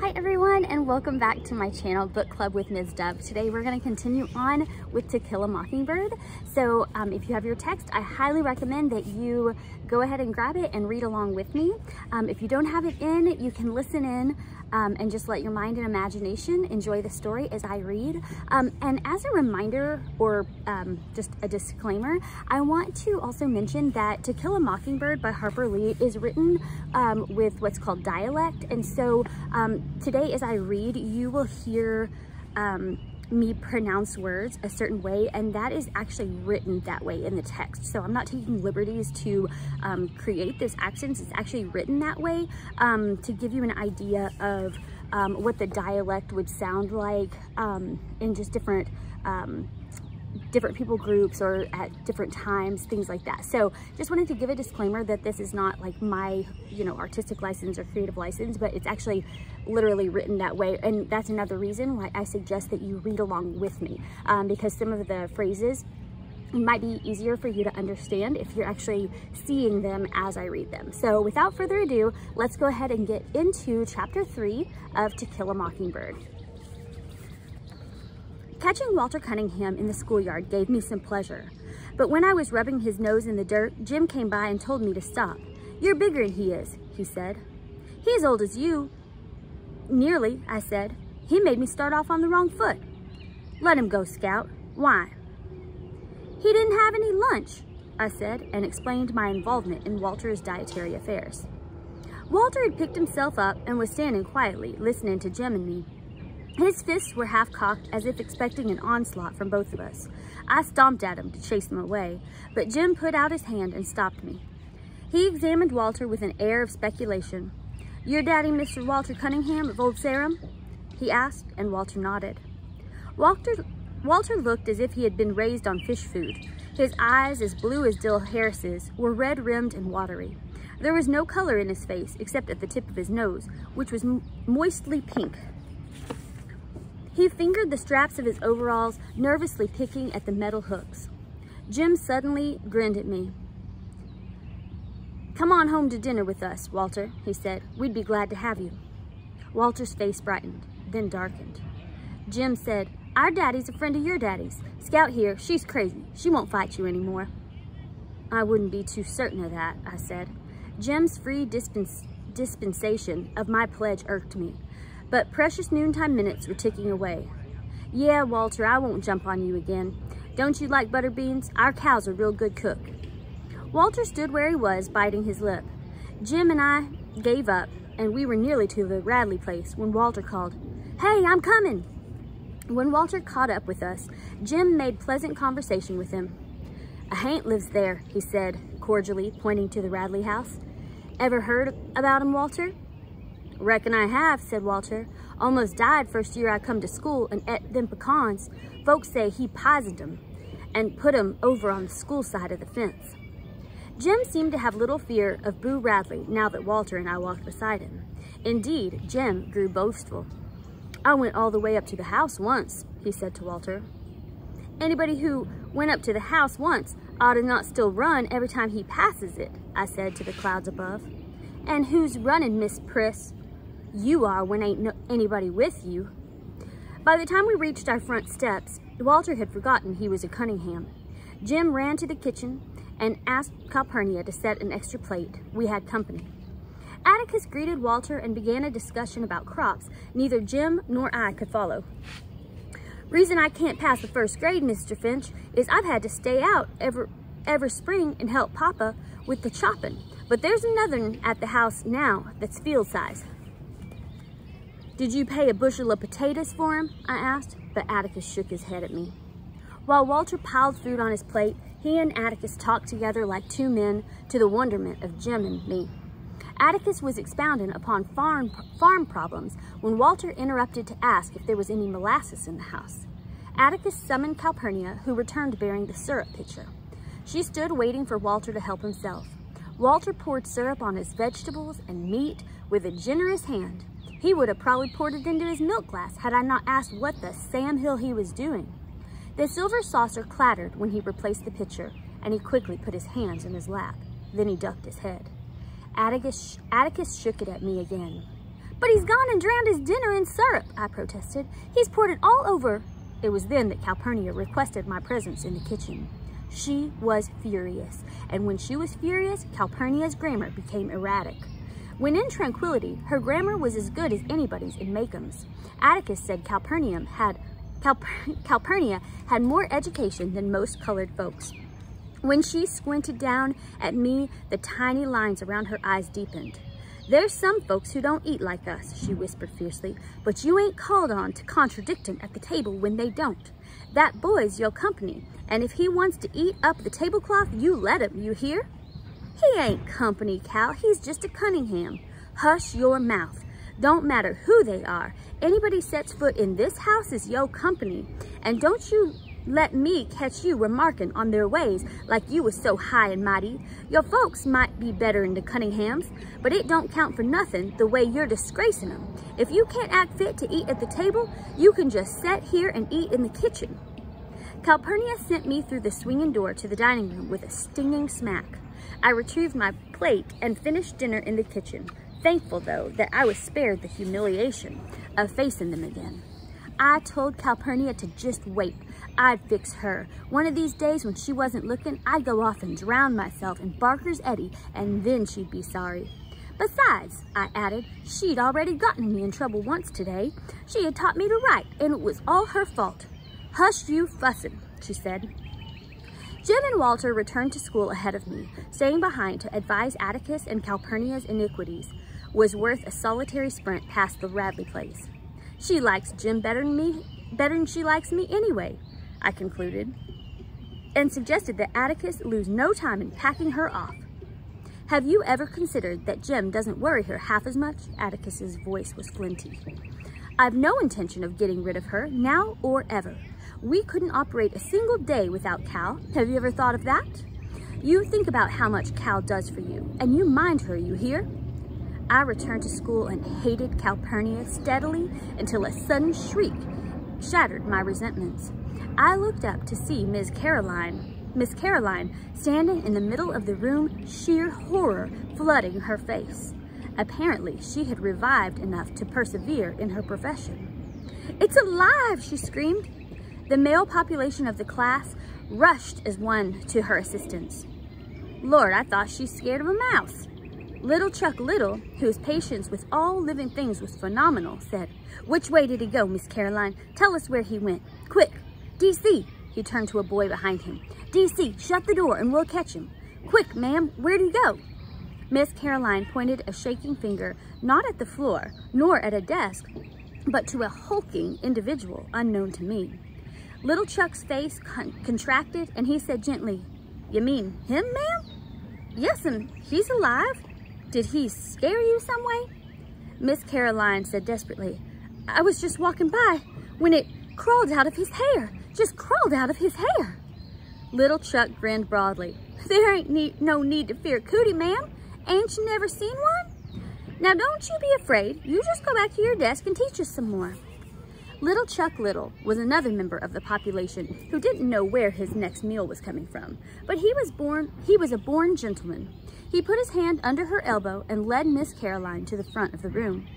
Hi everyone and welcome back to my channel Book Club with Ms. Dub. Today we're going to continue on with To Kill a Mockingbird. So um, if you have your text, I highly recommend that you go ahead and grab it and read along with me. Um, if you don't have it in, you can listen in um, and just let your mind and imagination enjoy the story as I read. Um, and as a reminder or um, just a disclaimer, I want to also mention that To Kill a Mockingbird by Harper Lee is written um, with what's called dialect. And so today as I read, you will hear um, me pronounce words a certain way and that is actually written that way in the text. So I'm not taking liberties to um, create this accent. It's actually written that way um, to give you an idea of um, what the dialect would sound like um, in just different um, different people groups or at different times, things like that. So just wanted to give a disclaimer that this is not like my, you know, artistic license or creative license, but it's actually literally written that way. And that's another reason why I suggest that you read along with me um, because some of the phrases might be easier for you to understand if you're actually seeing them as I read them. So without further ado, let's go ahead and get into chapter three of To Kill a Mockingbird. Catching Walter Cunningham in the schoolyard gave me some pleasure, but when I was rubbing his nose in the dirt, Jem came by and told me to stop. You're bigger than he is, he said. He's old as you. Nearly, I said. He made me start off on the wrong foot. Let him go, Scout. Why? He didn't have any lunch, I said, and explained my involvement in Walter's dietary affairs. Walter had picked himself up and was standing quietly, listening to Jem and me. His fists were half cocked as if expecting an onslaught from both of us. I stomped at him to chase him away, but Jim put out his hand and stopped me. He examined Walter with an air of speculation. Your daddy, Mr. Walter Cunningham of Old Sarum? He asked, and Walter nodded. Walter, Walter looked as if he had been raised on fish food. His eyes, as blue as Dill Harris's, were red-rimmed and watery. There was no color in his face except at the tip of his nose, which was moistly pink. He fingered the straps of his overalls, nervously picking at the metal hooks. Jem suddenly grinned at me. Come on home to dinner with us, Walter, he said. We'd be glad to have you. Walter's face brightened, then darkened. Jem said, our daddy's a friend of your daddy's. Scout here, she's crazy. She won't fight you anymore. I wouldn't be too certain of that, I said. Jem's free dispens dispensation of my pledge irked me. But precious noontime minutes were ticking away. Yeah, Walter, I won't jump on you again. Don't you like butter beans? Our cow's a real good cook. Walter stood where he was, biting his lip. Jem and I gave up, and we were nearly to the Radley place when Walter called, Hey, I'm coming! When Walter caught up with us, Jem made pleasant conversation with him. A haint lives there, he said, cordially, pointing to the Radley house. Ever heard about him, Walter? Reckon I have, said Walter. Almost died first year I come to school and ate them pecans. Folks say he poisoned 'em and put 'em over on the school side of the fence. Jem seemed to have little fear of Boo Radley now that Walter and I walked beside him. Indeed, Jem grew boastful. I went all the way up to the house once, he said to Walter. Anybody who went up to the house once ought to not still run every time he passes it, I said to the clouds above. And who's running, Miss Priss? You are when ain't no anybody with you. By the time we reached our front steps, Walter had forgotten he was a Cunningham. Jem ran to the kitchen and asked Calpurnia to set an extra plate. We had company. Atticus greeted Walter and began a discussion about crops neither Jem nor I could follow. Reason I can't pass the first grade, Mr. Finch, is I've had to stay out every, every spring and help Papa with the chopping. But there's another at the house now that's field size. Did you pay a bushel of potatoes for him? I asked, but Atticus shook his head at me. While Walter piled food on his plate, he and Atticus talked together like two men to the wonderment of Jem and me. Atticus was expounding upon farm, farm problems when Walter interrupted to ask if there was any molasses in the house. Atticus summoned Calpurnia, who returned bearing the syrup pitcher. She stood waiting for Walter to help himself. Walter poured syrup on his vegetables and meat with a generous hand. He would have probably poured it into his milk glass had I not asked what the Sam Hill he was doing. The silver saucer clattered when he replaced the pitcher, and he quickly put his hands in his lap. Then he ducked his head. Atticus, Atticus shook it at me again. But he's gone and drowned his dinner in syrup, I protested. He's poured it all over. It was then that Calpurnia requested my presence in the kitchen. She was furious, and when she was furious, Calpurnia's grammar became erratic. When in tranquility, her grammar was as good as anybody's in Maycomb's. Atticus said Calpurnium had Calpurnia had more education than most colored folks. When she squinted down at me, the tiny lines around her eyes deepened. There's some folks who don't eat like us, she whispered fiercely, but you ain't called on to contradict 'em at the table when they don't. That boy's your company, and if he wants to eat up the tablecloth, you let him, you hear? He ain't company, Cal, he's just a Cunningham. Hush your mouth. Don't matter who they are. Anybody sets foot in this house is yo company. And don't you let me catch you remarking on their ways like you was so high and mighty. Your folks might be better than the Cunninghams, but it don't count for nothing the way you're disgracing them. If you can't act fit to eat at the table, you can just sit here and eat in the kitchen. Calpurnia sent me through the swinging door to the dining room with a stinging smack. I retrieved my plate and finished dinner in the kitchen, thankful though that I was spared the humiliation of facing them again. I told Calpurnia to just wait. I'd fix her. One of these days when she wasn't looking, I'd go off and drown myself in Barker's Eddy, and then she'd be sorry. Besides, I added, she'd already gotten me in trouble once today. She had taught me to write, and it was all her fault. Hush you fussin', she said. Jem and Walter returned to school ahead of me, staying behind to advise Atticus and Calpurnia's iniquities was worth a solitary sprint past the Radley place. She likes Jem better than me, better than she likes me anyway, I concluded, and suggested that Atticus lose no time in packing her off. Have you ever considered that Jem doesn't worry her half as much? Atticus's voice was flinty. I've no intention of getting rid of her, now or ever. We couldn't operate a single day without Cal. Have you ever thought of that? You think about how much Cal does for you, and you mind her, you hear? I returned to school and hated Calpurnia steadily until a sudden shriek shattered my resentments. I looked up to see Miss Caroline, Miss Caroline standing in the middle of the room, sheer horror flooding her face. Apparently, she had revived enough to persevere in her profession. It's alive, she screamed. The male population of the class rushed as one to her assistance. Lord, I thought she's scared of a mouse. Little Chuck Little, whose patience with all living things was phenomenal, said, Which way did he go, Miss Caroline? Tell us where he went. Quick, DC, he turned to a boy behind him. DC, shut the door and we'll catch him. Quick, ma'am, where'd he go? Miss Caroline pointed a shaking finger, not at the floor, nor at a desk, but to a hulking individual unknown to me. Little Chuck's face con contracted and he said gently, You mean him, ma'am? Yes, and he's alive. Did he scare you some way? Miss Caroline said desperately, I was just walking by when it crawled out of his hair, just crawled out of his hair. Little Chuck grinned broadly. There ain't need, no need to fear Cootie, ma'am. Ain't you never seen one? Now don't you be afraid. You just go back to your desk and teach us some more. Little Chuck Little was another member of the population who didn't know where his next meal was coming from, but he was born he was a born gentleman. He put his hand under her elbow and led Miss Caroline to the front of the room.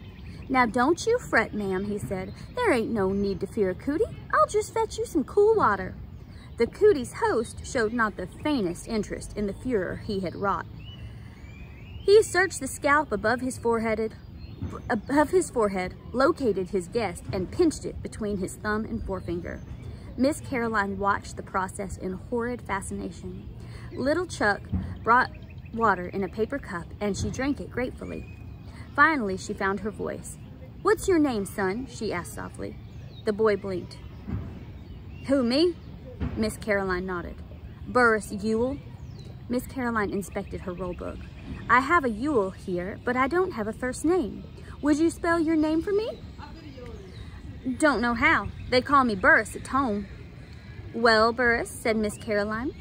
Now don't you fret, ma'am, he said. There ain't no need to fear a cootie. I'll just fetch you some cool water. The cootie's host showed not the faintest interest in the furor he had wrought. He searched the scalp above his forehead, above his forehead, located his guest, and pinched it between his thumb and forefinger. Miss Caroline watched the process in horrid fascination. Little Chuck brought water in a paper cup, and she drank it gratefully. Finally, she found her voice. What's your name, son? she asked softly. The boy blinked. Who, me? Miss Caroline nodded. Burris Ewell. Miss Caroline inspected her roll book. I have a Ewell here, but I don't have a first name. Would you spell your name for me? Don't know how. They call me Burris at home. Well, Burris, said Miss Caroline,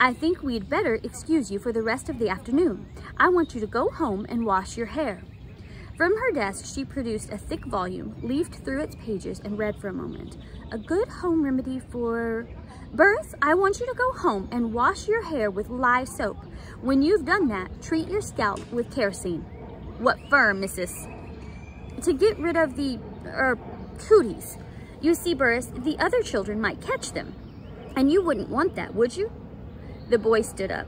I think we'd better excuse you for the rest of the afternoon. I want you to go home and wash your hair. From her desk, she produced a thick volume, leafed through its pages, and read for a moment. A good home remedy for... Burris, I want you to go home and wash your hair with lye soap. When you've done that, treat your scalp with kerosene. What firm, Mrs. to get rid of the, er, cooties. You see, Burris, the other children might catch them. And you wouldn't want that, would you? The boy stood up.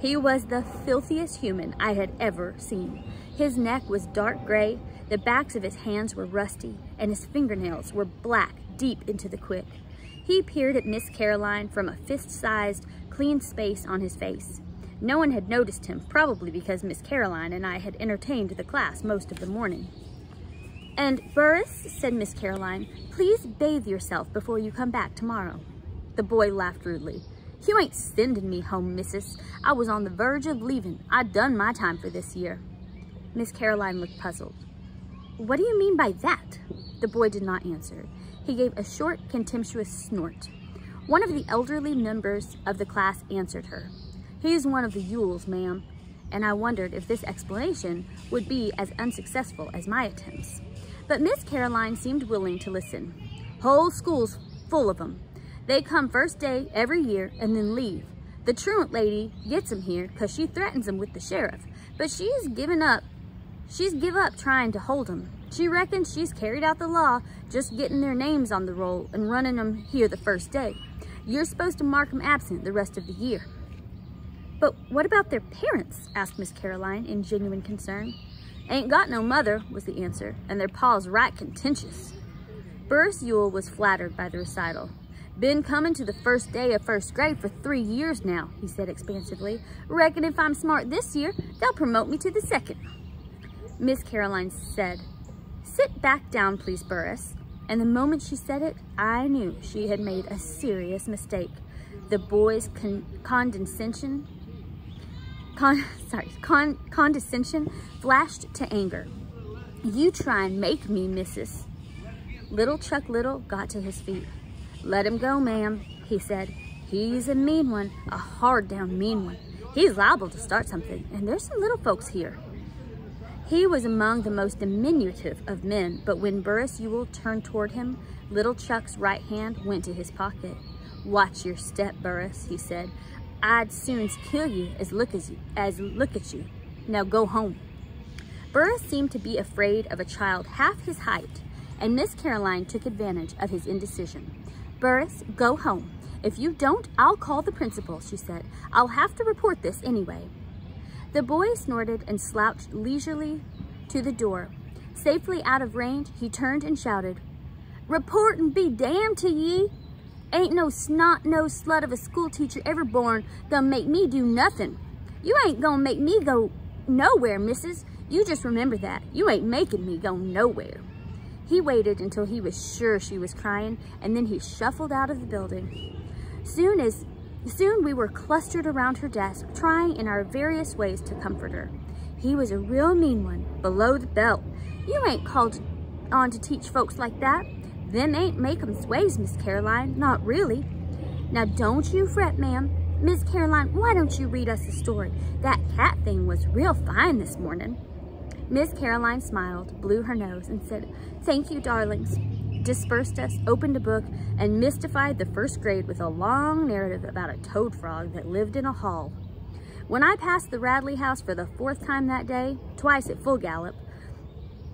He was the filthiest human I had ever seen. His neck was dark gray, the backs of his hands were rusty, and his fingernails were black deep into the quick. He peered at Miss Caroline from a fist-sized, clean space on his face. No one had noticed him, probably because Miss Caroline and I had entertained the class most of the morning. And Burris, said Miss Caroline, please bathe yourself before you come back tomorrow. The boy laughed rudely. You ain't sending me home, missus. I was on the verge of leaving. I done my time for this year. Miss Caroline looked puzzled. What do you mean by that? The boy did not answer. He gave a short, contemptuous snort. One of the elderly members of the class answered her. He's one of the Ewells, ma'am, and I wondered if this explanation would be as unsuccessful as my attempts. But Miss Caroline seemed willing to listen. Whole school's full of 'em. They come first day every year and then leave. The truant lady gets 'em here because she threatens 'em with the sheriff, but she's given up She's give up trying to hold 'em. She reckons she's carried out the law, just getting their names on the roll and running 'em here the first day. You're supposed to mark 'em absent the rest of the year. But what about their parents? asked Miss Caroline in genuine concern. Ain't got no mother, was the answer, and their pa's right contentious. Burris Ewell was flattered by the recital. Been coming to the first day of first grade for three years now, he said expansively. Reckon if I'm smart this year, they'll promote me to the second. Miss Caroline said, Sit back down, please, Burris. And the moment she said it, I knew she had made a serious mistake. The boy's con condescension, con sorry, con condescension flashed to anger. You try and make me, missus. Little Chuck Little got to his feet. Let him go, ma'am, he said. He's a mean one, a hard down mean one. He's liable to start something, and there's some little folks here. He was among the most diminutive of men, but when Burris Ewell turned toward him, little Chuck's right hand went to his pocket. Watch your step, Burris, he said. I'd soon kill you as look, as, you, as look at you. Now go home. Burris seemed to be afraid of a child half his height, and Miss Caroline took advantage of his indecision. Burris, go home. If you don't, I'll call the principal, she said. I'll have to report this anyway. The boy snorted and slouched leisurely to the door. Safely out of range, he turned and shouted, Report and be damned to ye! Ain't no snot-nosed slut of a schoolteacher ever born gonna make me do nothing. You ain't gonna make me go nowhere, missus. You just remember that. You ain't making me go nowhere. He waited until he was sure she was crying, and then he shuffled out of the building. Soon as Soon we were clustered around her desk, trying in our various ways to comfort her. He was a real mean one, below the belt. You ain't called on to teach folks like that. Them ain't Maycomb's ways, Miss Caroline, not really. Now don't you fret, ma'am. Miss Caroline, why don't you read us a story? That cat thing was real fine this morning. Miss Caroline smiled, blew her nose, and said, Thank you, darlings dispersed us, opened a book, and mystified the first grade with a long narrative about a toad frog that lived in a hall. When I passed the Radley house for the fourth time that day, twice at full gallop,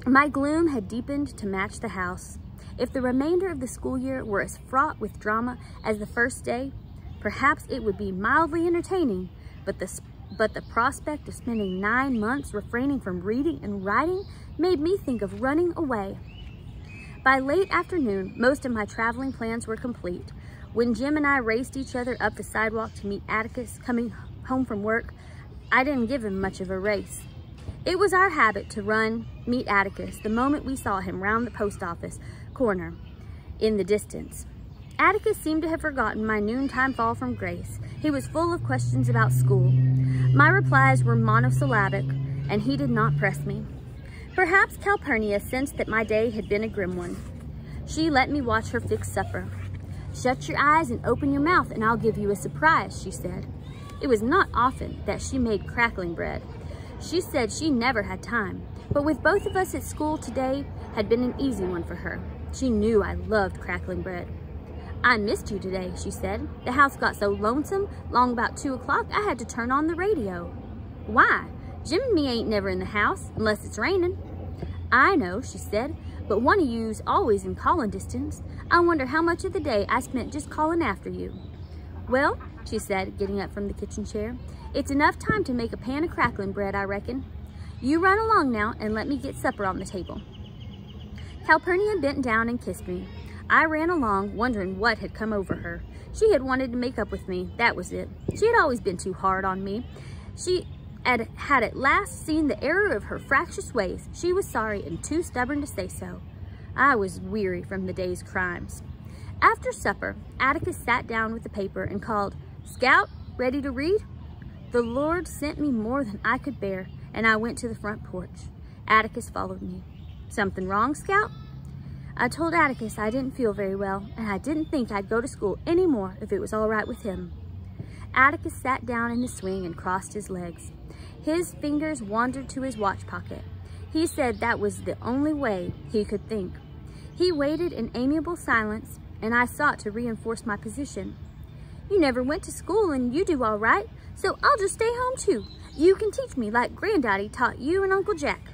my gloom had deepened to match the house. If the remainder of the school year were as fraught with drama as the first day, perhaps it would be mildly entertaining, but the, but the prospect of spending nine months refraining from reading and writing made me think of running away. By late afternoon, most of my traveling plans were complete. When Jem and I raced each other up the sidewalk to meet Atticus coming home from work, I didn't give him much of a race. It was our habit to run, meet Atticus, the moment we saw him round the post office corner in the distance. Atticus seemed to have forgotten my noontime fall from grace. He was full of questions about school. My replies were monosyllabic, and he did not press me. Perhaps Calpurnia sensed that my day had been a grim one. She let me watch her fix supper. Shut your eyes and open your mouth and I'll give you a surprise, she said. It was not often that she made crackling bread. She said she never had time, but with both of us at school today had been an easy one for her. She knew I loved crackling bread. I missed you today, she said. The house got so lonesome, long about two o'clock, I had to turn on the radio. Why? Jem and me ain't never in the house unless it's raining. I know, she said, but one of you's always in calling distance. I wonder how much of the day I spent just calling after you. Well, she said, getting up from the kitchen chair, it's enough time to make a pan of crackling bread, I reckon. You run along now and let me get supper on the table. Calpurnia bent down and kissed me. I ran along, wondering what had come over her. She had wanted to make up with me, that was it. She had always been too hard on me. She had, had at last seen the error of her fractious ways. She was sorry and too stubborn to say so. I was weary from the day's crimes. After supper, Atticus sat down with the paper and called, Scout, ready to read? The Lord sent me more than I could bear, and I went to the front porch. Atticus followed me. Something wrong, Scout? I told Atticus I didn't feel very well, and I didn't think I'd go to school any more if it was all right with him. Atticus sat down in the swing and crossed his legs. His fingers wandered to his watch pocket. He said that was the only way he could think. He waited in amiable silence, and I sought to reinforce my position. You never went to school, and you do all right, so I'll just stay home too. You can teach me like Granddaddy taught you and Uncle Jack.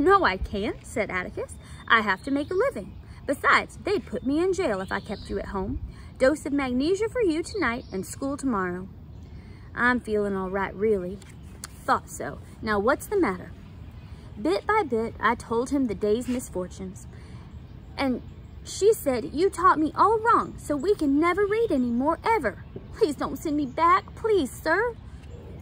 No, I can't, said Atticus. I have to make a living. Besides, they'd put me in jail if I kept you at home. Dose of magnesia for you tonight and school tomorrow. I'm feeling all right, really. Thought so. Now, what's the matter? Bit by bit, I told him the day's misfortunes. And she said, you taught me all wrong, so we can never read any more ever. Please don't send me back, please, sir.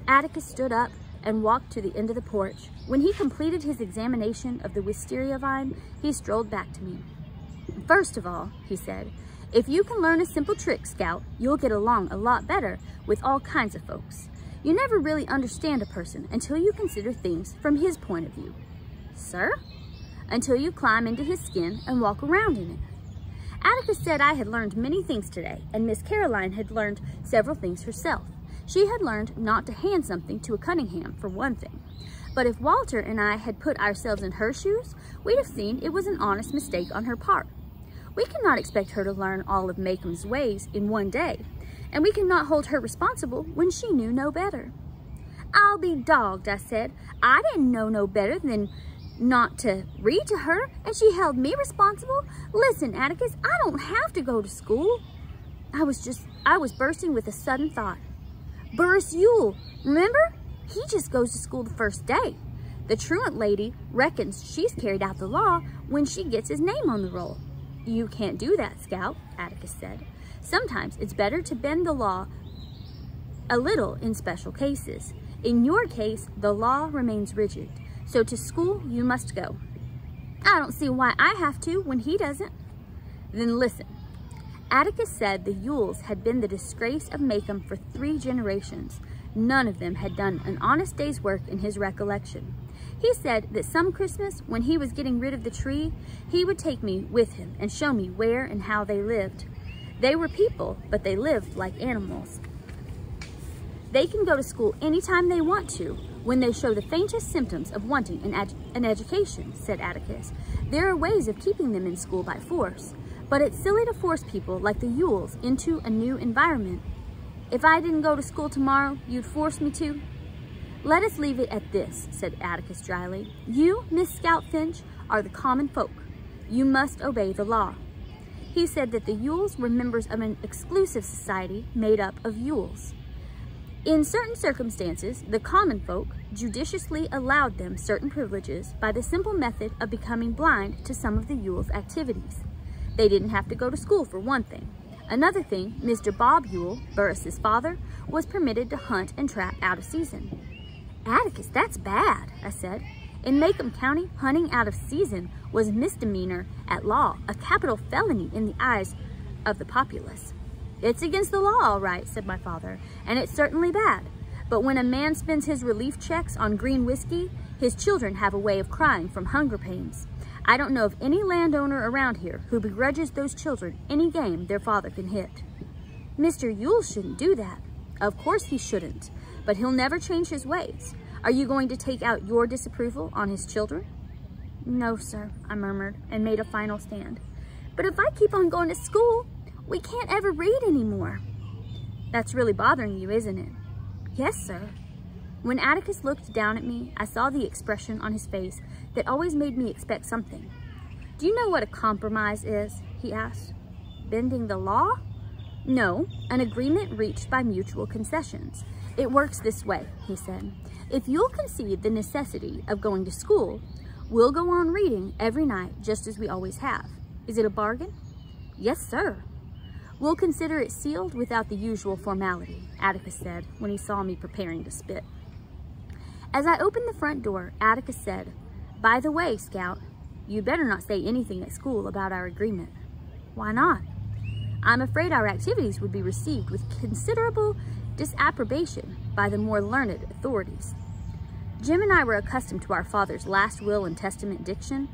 Atticus stood up and walked to the end of the porch. When he completed his examination of the wisteria vine, he strolled back to me. First of all, he said, if you can learn a simple trick, Scout, you'll get along a lot better with all kinds of folks. You never really understand a person until you consider things from his point of view. Sir? Until you climb into his skin and walk around in it. Atticus said I had learned many things today, and Miss Caroline had learned several things herself. She had learned not to hand something to a Cunningham, for one thing. But if Walter and I had put ourselves in her shoes, we'd have seen it was an honest mistake on her part. We cannot expect her to learn all of Maycomb's ways in one day, and we cannot hold her responsible when she knew no better. I'll be dogged, I said. I didn't know no better than not to read to her, and she held me responsible. Listen, Atticus, I don't have to go to school. I was just, I was bursting with a sudden thought. Burris Ewell, remember? He just goes to school the first day. The truant lady reckons she's carried out the law when she gets his name on the roll. You can't do that, Scout, Atticus said. Sometimes it's better to bend the law a little in special cases. In your case, the law remains rigid. So to school, you must go. I don't see why I have to when he doesn't. Then listen. Atticus said the Ewells had been the disgrace of Maycomb for three generations. None of them had done an honest day's work in his recollection. He said that some Christmas, when he was getting rid of the tree, he would take me with him and show me where and how they lived. They were people, but they lived like animals. They can go to school anytime they want to, when they show the faintest symptoms of wanting an, an education, said Atticus. There are ways of keeping them in school by force, but it's silly to force people like the Ewells into a new environment. If I didn't go to school tomorrow, you'd force me to? Let us leave it at this, said Atticus dryly. You, Miss Scout Finch, are the common folk. You must obey the law. He said that the Ewells were members of an exclusive society made up of Ewells. In certain circumstances, the common folk judiciously allowed them certain privileges by the simple method of becoming blind to some of the Ewell's activities. They didn't have to go to school for one thing. Another thing, Mr. Bob Ewell, Burris's father, was permitted to hunt and trap out of season. Atticus, that's bad, I said. In Maycomb County, hunting out of season was misdemeanor at law, a capital felony in the eyes of the populace. It's against the law, all right, said my father, and it's certainly bad. But when a man spends his relief checks on green whiskey, his children have a way of crying from hunger pains. I don't know of any landowner around here who begrudges those children any game their father can hit. Mr. Ewell shouldn't do that. Of course he shouldn't, but he'll never change his ways. Are you going to take out your disapproval on his children? No, sir, I murmured and made a final stand. But if I keep on going to school, we can't ever read anymore. That's really bothering you, isn't it? Yes, sir. When Atticus looked down at me, I saw the expression on his face that always made me expect something. Do you know what a compromise is? He asked. Bending the law? No, an agreement reached by mutual concessions. It works this way, he said. If you'll concede the necessity of going to school, we'll go on reading every night just as we always have. Is it a bargain? Yes, sir. We'll consider it sealed without the usual formality, Atticus said when he saw me preparing to spit. As I opened the front door, Atticus said, By the way, Scout, you better not say anything at school about our agreement. Why not? I'm afraid our activities would be received with considerable disapprobation by the more learned authorities. Jem and I were accustomed to our father's last will and testament diction,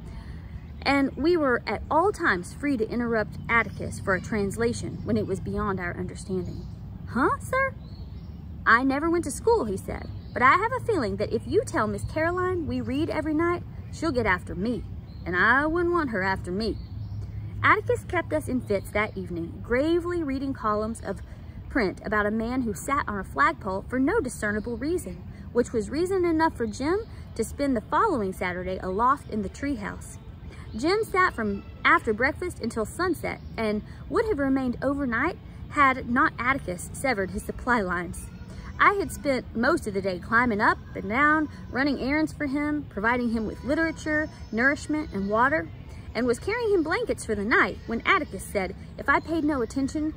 and we were at all times free to interrupt Atticus for a translation when it was beyond our understanding. Huh, sir? I never went to school, he said, but I have a feeling that if you tell Miss Caroline we read every night, she'll get after me, and I wouldn't want her after me. Atticus kept us in fits that evening, gravely reading columns of print about a man who sat on a flagpole for no discernible reason, which was reason enough for Jem to spend the following Saturday aloft in the treehouse. Jem sat from after breakfast until sunset and would have remained overnight had not Atticus severed his supply lines. I had spent most of the day climbing up and down, running errands for him, providing him with literature, nourishment, and water, and was carrying him blankets for the night when Atticus said if I paid no attention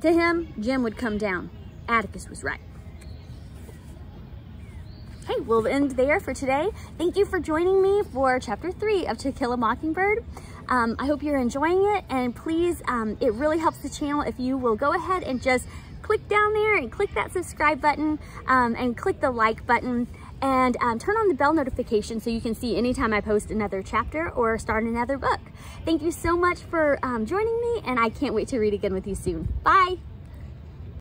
to him, Jem would come down. Atticus was right. Hey, we'll end there for today. Thank you for joining me for chapter three of To Kill a Mockingbird. Um, I hope you're enjoying it and please, um, it really helps the channel if you will go ahead and just click down there and click that subscribe button um, and click the like button and um, turn on the bell notification so you can see anytime I post another chapter or start another book. Thank you so much for um, joining me and I can't wait to read again with you soon. Bye!